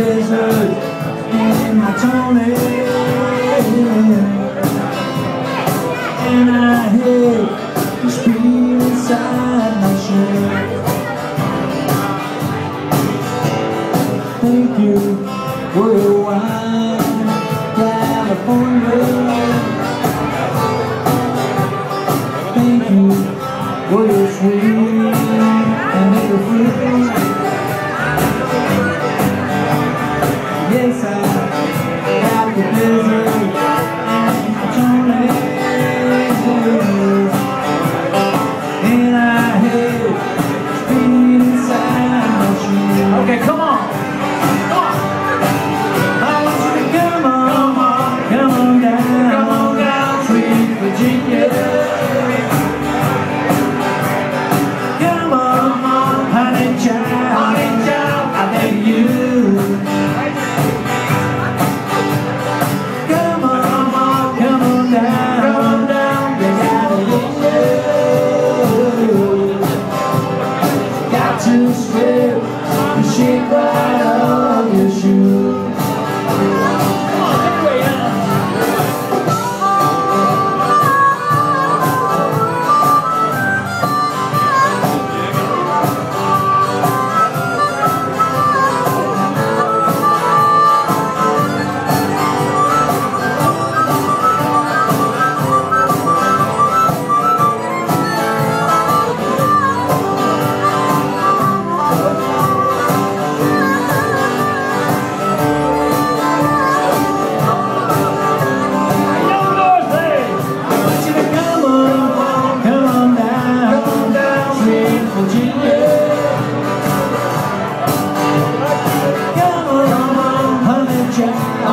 desert in my Tony. And I hate the speed inside my shirt Thank you, worldwide, California Thank you, for your sweet and everything She cried, oh, you Virginia. Come on, honey, child.